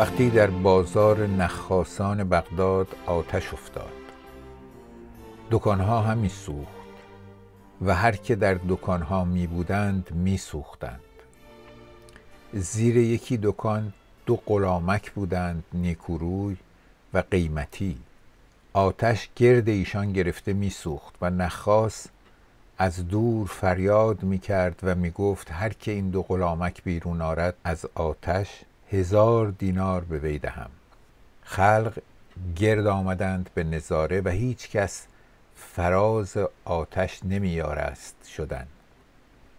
وقتی در بازار نخاسان بغداد آتش افتاد. دکانها همی سوخت و هر که در دکانها می بودند می سوختند. زیر یکی دکان دو غلامک بودند نیکوروی و قیمتی. آتش گرد ایشان گرفته می سوخت و نخاس از دور فریاد می کرد و می گفت هر که این دو غلامک بیرون آرد از آتش هزار دینار به وی دهم. خلق گرد آمدند به نظاره و هیچ کس فراز آتش نمیارست شدن.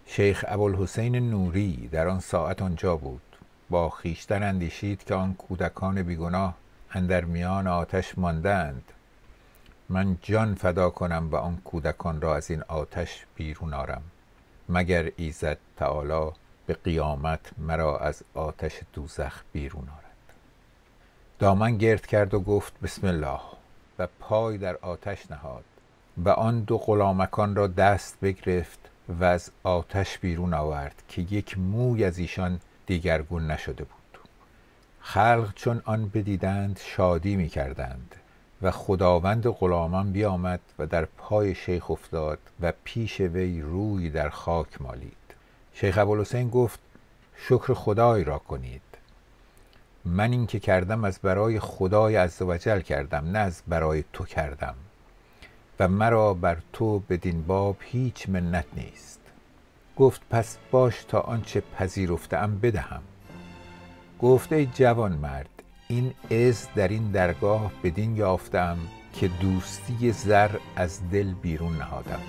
شیخ ابوالحسین نوری در آن ساعت آنجا بود. با خویشتن اندیشید که آن کودکان بیگناه اندر میان آتش ماندند. من جان فدا کنم و آن کودکان را از این آتش بیرون آرم. مگر ایزد تعالی به قیامت مرا از آتش دوزخ بیرون آرد. دامن گرد کرد و گفت بسم الله و پای در آتش نهاد و آن دو غلامکان را دست بگرفت و از آتش بیرون آورد که یک موی از ایشان دیگرگون نشده بود. خلق چون آن بدیدند شادی می کردند و خداوند غلامان بیامد و در پای شیخ افتاد و پیش وی روی در خاک مالید. شیخ ابوالحسین گفت شکر خدای را کنید. من این که کردم از برای خدای عزوجل کردم نه از برای تو کردم. و مرا بر تو بدین باب هیچ منت نیست. گفت پس باش تا آنچه پذیرفته ام بدهم. گفت ای جوان مرد این عز در این درگاه بدین یافتم که دوستی زر از دل بیرون نهادم.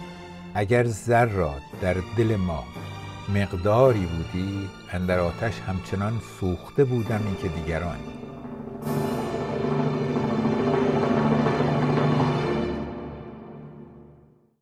اگر زر را در دل ما مقداری بودی اندر آتش همچنان سوخته بودم این که دیگران